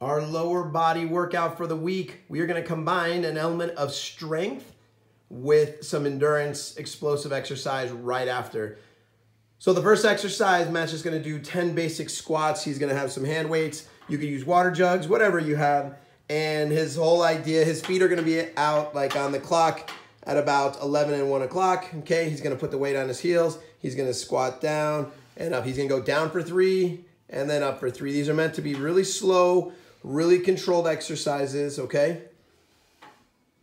Our lower body workout for the week, we are gonna combine an element of strength with some endurance explosive exercise right after. So the first exercise, Matt's just gonna do 10 basic squats. He's gonna have some hand weights. You can use water jugs, whatever you have. And his whole idea, his feet are gonna be out like on the clock at about 11 and 1 o'clock. Okay, he's gonna put the weight on his heels. He's gonna squat down and up. He's gonna go down for three and then up for three. These are meant to be really slow, really controlled exercises, okay?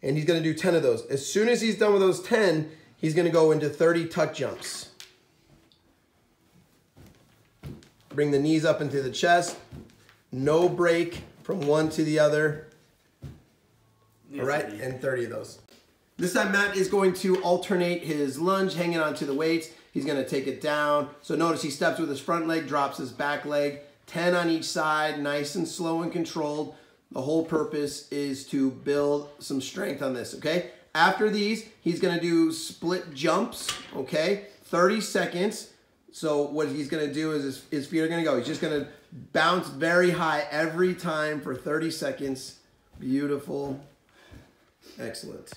And he's gonna do 10 of those. As soon as he's done with those 10, he's gonna go into 30 tuck jumps. Bring the knees up into the chest. No break from one to the other. All right, and 30 of those. This time Matt is going to alternate his lunge, hanging onto the weights. He's gonna take it down. So notice he steps with his front leg, drops his back leg, 10 on each side, nice and slow and controlled. The whole purpose is to build some strength on this, okay? After these, he's gonna do split jumps, okay? 30 seconds. So what he's gonna do is his, his feet are gonna go. He's just gonna bounce very high every time for 30 seconds. Beautiful. Excellent.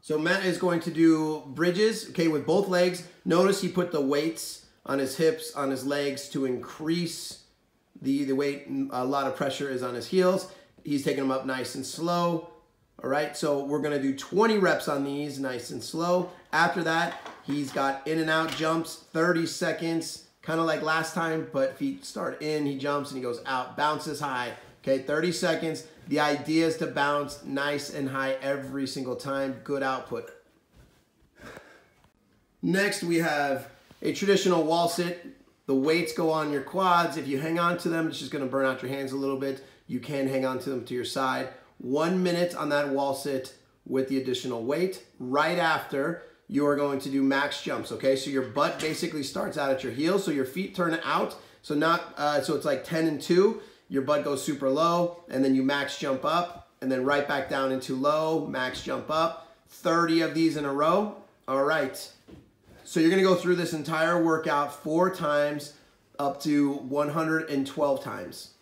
So Matt is going to do bridges, okay, with both legs. Notice he put the weights on his hips, on his legs to increase the, the weight. A lot of pressure is on his heels. He's taking them up nice and slow. All right, so we're gonna do 20 reps on these, nice and slow. After that, he's got in and out jumps, 30 seconds, kind of like last time, but feet start in, he jumps and he goes out, bounces high. Okay, 30 seconds. The idea is to bounce nice and high every single time. Good output. Next, we have a traditional wall sit. The weights go on your quads. If you hang on to them, it's just gonna burn out your hands a little bit. You can hang on to them to your side. One minute on that wall sit with the additional weight. Right after, you are going to do max jumps, okay? So your butt basically starts out at your heels, so your feet turn out. So not, uh, so it's like 10 and two. Your butt goes super low, and then you max jump up, and then right back down into low, max jump up. 30 of these in a row. All right. So you're gonna go through this entire workout four times up to 112 times.